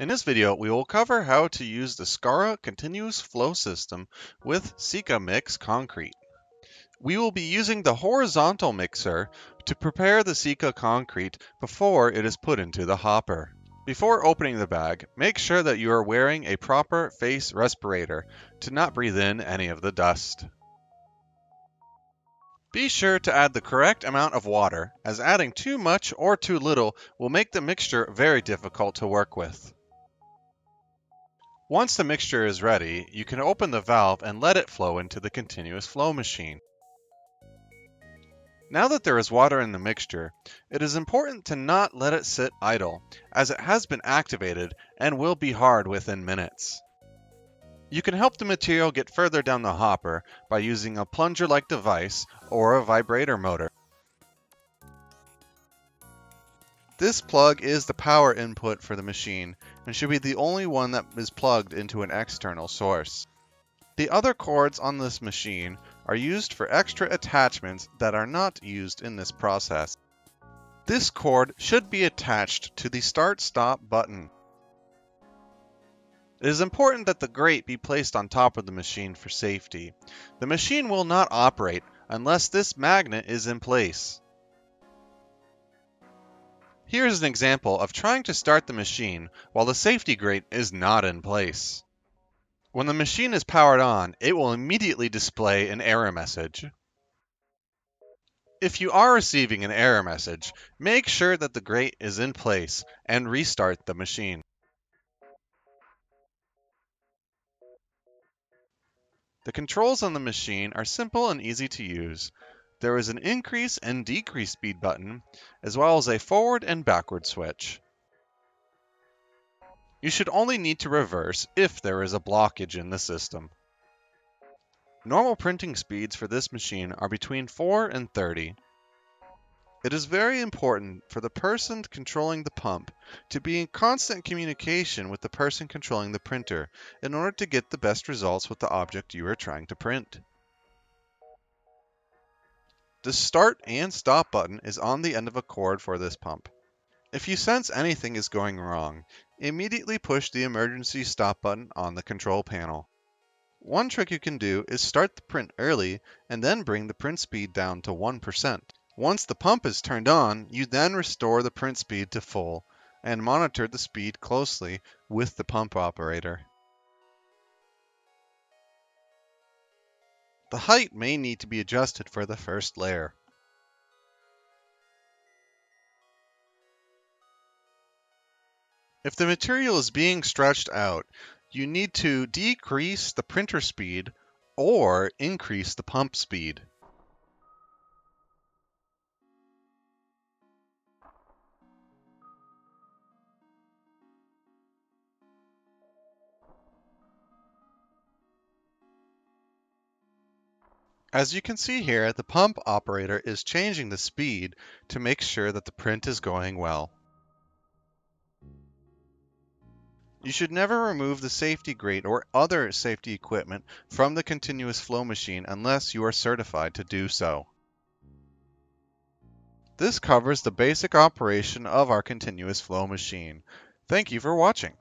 In this video, we will cover how to use the Scara continuous flow system with Sika Mix concrete. We will be using the horizontal mixer to prepare the Sika concrete before it is put into the hopper. Before opening the bag, make sure that you are wearing a proper face respirator to not breathe in any of the dust. Be sure to add the correct amount of water, as adding too much or too little will make the mixture very difficult to work with. Once the mixture is ready, you can open the valve and let it flow into the continuous flow machine. Now that there is water in the mixture, it is important to not let it sit idle, as it has been activated and will be hard within minutes. You can help the material get further down the hopper by using a plunger-like device or a vibrator motor. This plug is the power input for the machine and should be the only one that is plugged into an external source. The other cords on this machine are used for extra attachments that are not used in this process. This cord should be attached to the start-stop button. It is important that the grate be placed on top of the machine for safety. The machine will not operate unless this magnet is in place. Here's an example of trying to start the machine while the safety grate is not in place. When the machine is powered on, it will immediately display an error message. If you are receiving an error message, make sure that the grate is in place and restart the machine. The controls on the machine are simple and easy to use. There is an increase and decrease speed button, as well as a forward and backward switch. You should only need to reverse if there is a blockage in the system. Normal printing speeds for this machine are between 4 and 30. It is very important for the person controlling the pump to be in constant communication with the person controlling the printer in order to get the best results with the object you are trying to print. The start and stop button is on the end of a cord for this pump. If you sense anything is going wrong, immediately push the emergency stop button on the control panel. One trick you can do is start the print early and then bring the print speed down to 1%. Once the pump is turned on, you then restore the print speed to full and monitor the speed closely with the pump operator. The height may need to be adjusted for the first layer. If the material is being stretched out, you need to decrease the printer speed or increase the pump speed. As you can see here, the pump operator is changing the speed to make sure that the print is going well. You should never remove the safety grate or other safety equipment from the continuous flow machine unless you are certified to do so. This covers the basic operation of our continuous flow machine. Thank you for watching.